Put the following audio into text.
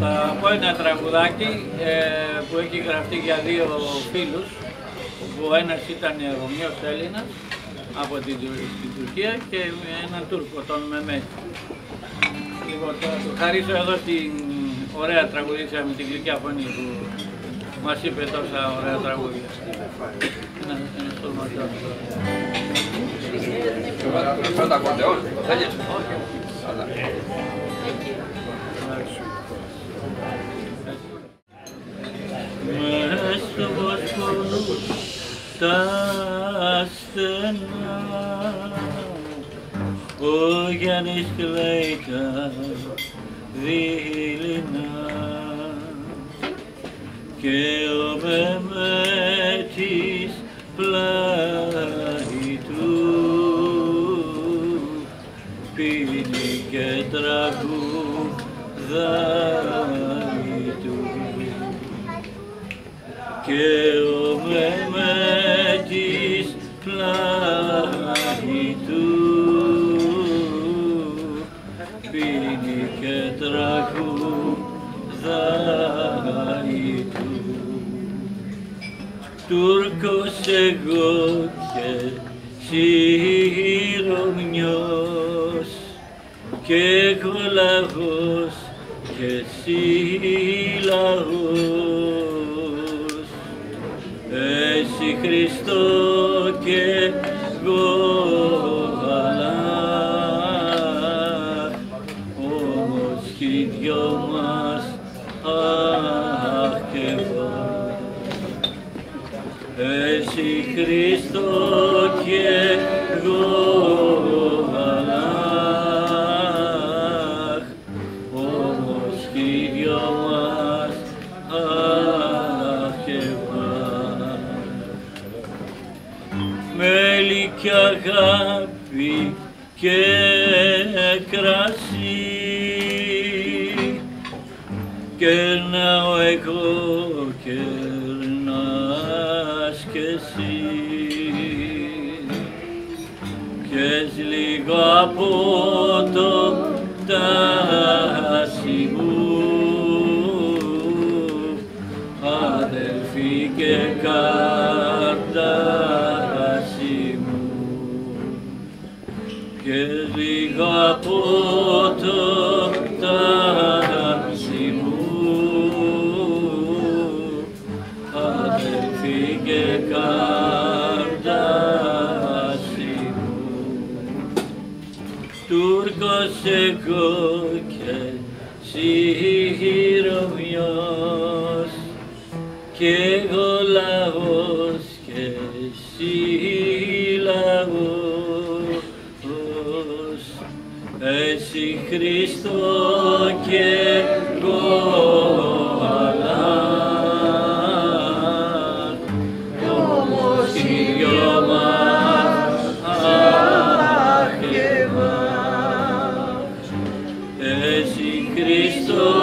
Θα πω ένα τραγουδάκι ε, που έχει γραφτεί για δύο φίλους που ο ένας ήταν Ρωμιός Έλληνας από την, Του- την Τουρκία και έναν Τούρκο, τον Μεμέτη. Λοιπόν, θα του χαρίσω εδώ την ωραία τραγουδίστρια με την γλυκιά φωνή που μας είπε τόσα ωραία τραγούδια. Ένα, ένα στολματιός. Τα στενά ο Γιάννης κλαίει τα δειλινά και ο Μεμέτης πλάι του πίνει και τραγουδάει Τούρκος εγώ και Σιρομιός και εγώ λαγός και εσύ λαγός εσύ Χριστός Εσύ Χριστό και εγώ αλλάχ, όμως κι οι δυο μας αχ και βα. Μέλι και αγάπη και κρασί Κερνάω εγώ, κερνάς κι εσύ Πιες λίγο από το τάσι μου. Αδελφή και καρτάσι μου. Και λίγο από και καρτάσι μου Τούρκος εγώ και Σιρομιός και εγώ λαός και εσύ λαός εσύ Χριστό και εγώ Cristo.